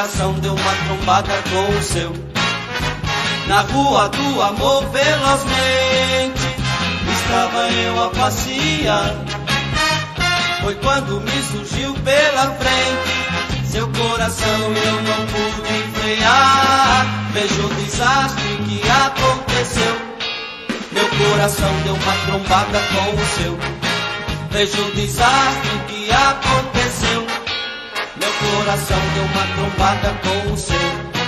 coração deu uma trombada com o seu. Na rua do amor velozmente Estava eu a passear. Foi quando me surgiu pela frente Seu coração eu não pude frear Vejo o desastre que aconteceu. Meu coração deu uma trombada com o seu. Vejo o desastre que aconteceu coração deu uma trombada com o seu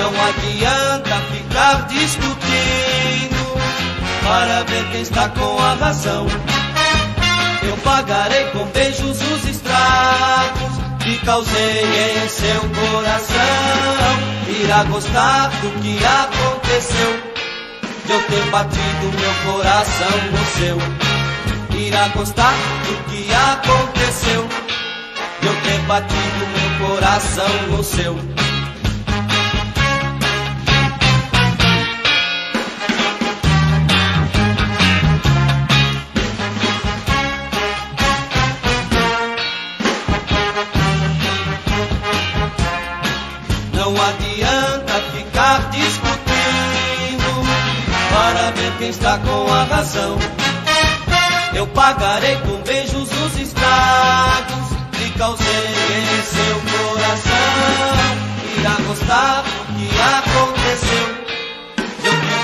não adianta ficar discutindo para ver quem está com a razão. Eu pagarei com beijos os estragos que causei em seu coração. Irá gostar do que aconteceu de eu ter batido meu coração no seu. Irá gostar do que aconteceu eu ter batido meu coração no seu.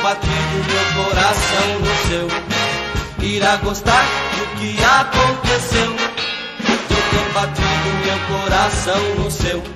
Batido meu coração no seu. Irá gostar do que aconteceu. Eu tenho batido meu coração no seu.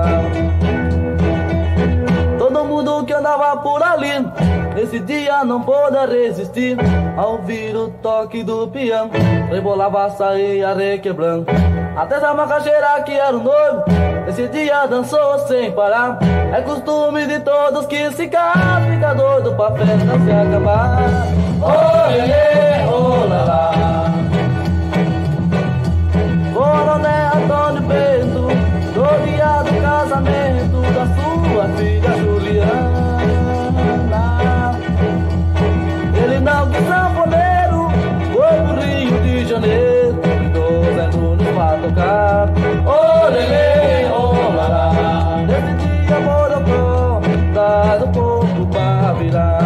pôde resistir ao ouvir o toque do piano. Rebolava a saia requebrando. Até a macaxeira que era o noivo, esse dia dançou sem parar. É costume de todos que se casam, fica doido pra festa se acabar. Oh, lelê, oh, Traz o povo pra virar.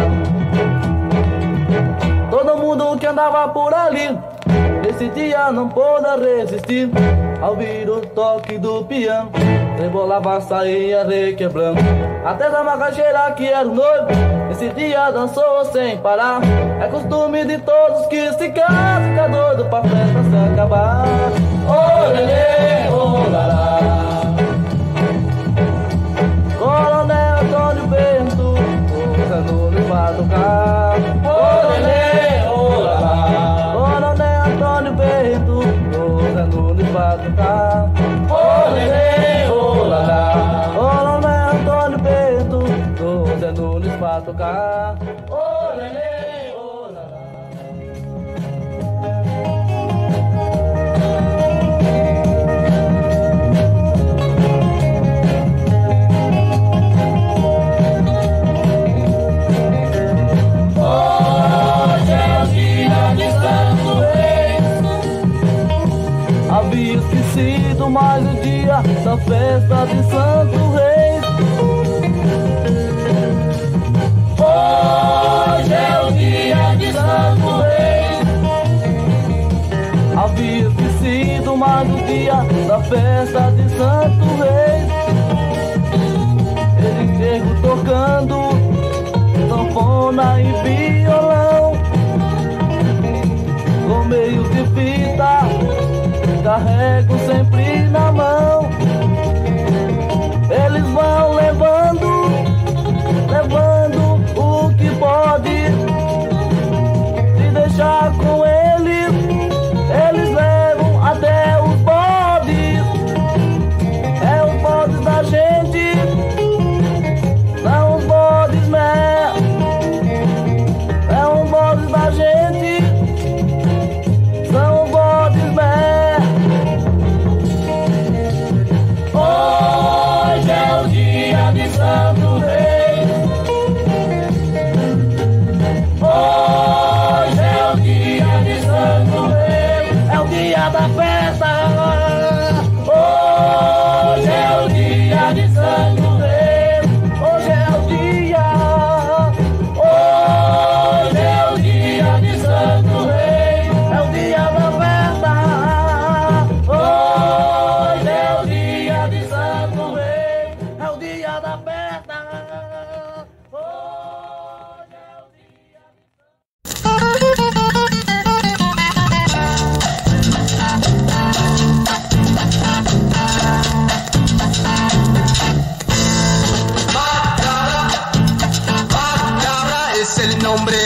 Todo mundo que andava por ali Nesse dia não pôde resistir. Ao ouvir o toque do piano Rebolava, saía requebrando. Até da macaxeira que era o noivo Esse dia dançou sem parar. É costume de todos que se casam Fica doido pra festa se acabar festa de Santo Rei. Hoje é o dia de Santo Rei. Havia esquecido mais o dia da festa de Santo Rei. Ele chegou tocando sanfona e violão. Com meios de fita, carrego sempre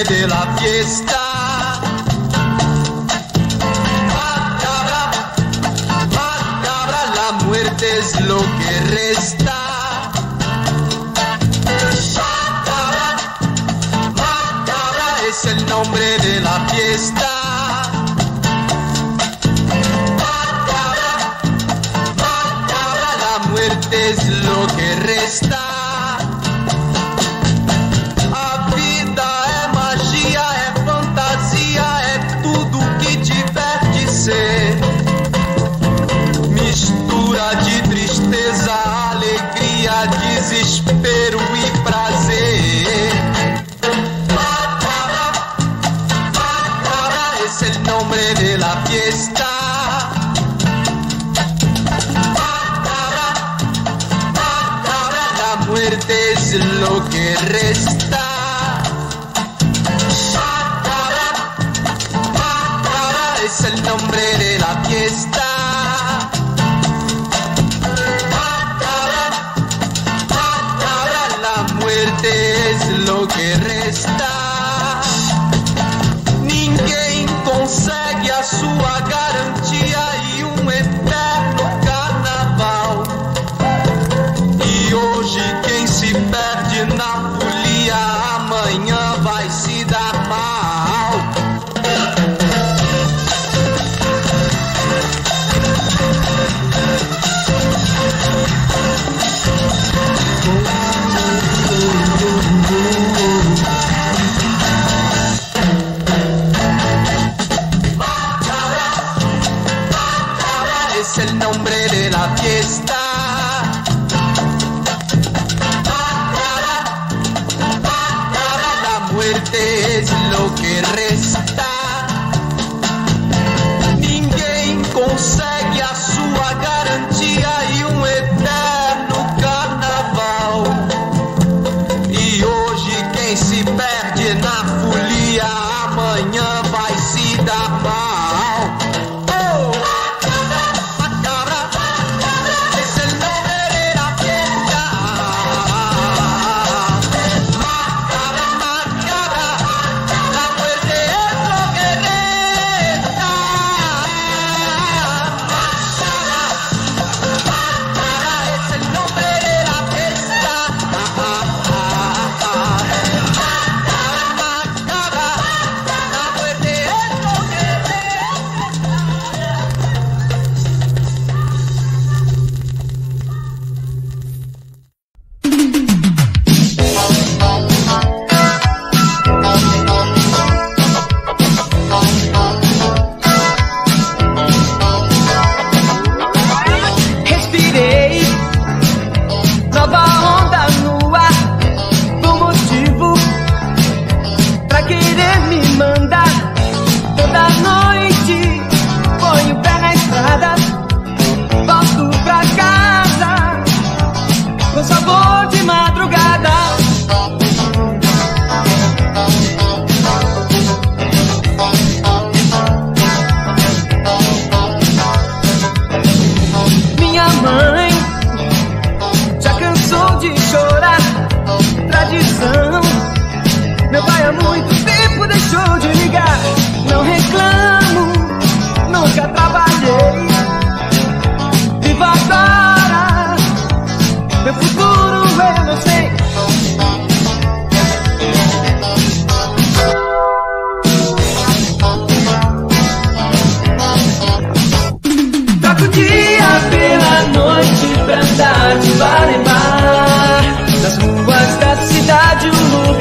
De la fiesta. Maldad, maldad, la muerte es lo que resta. está. nombre de la fiesta. La muerte es lo que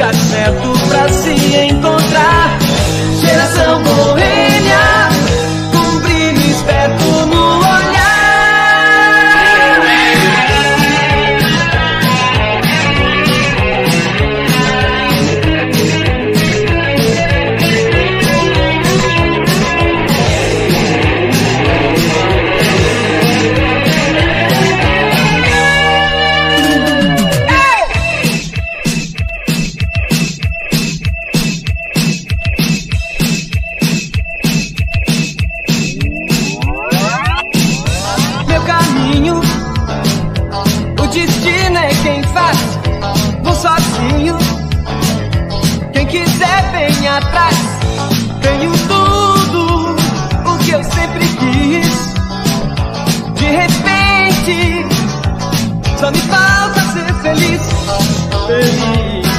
lugar certo pra se encontrar. Quiser, vem atrás. Tenho tudo o que eu sempre quis. De repente, só me falta ser feliz. Feliz.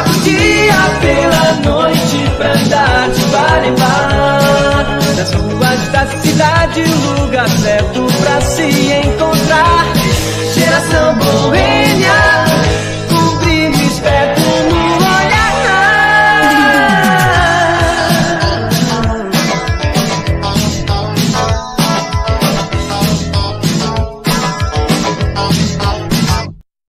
O dia pela noite pra andar de bar em bar. Nas ruas da cidade, um lugar certo pra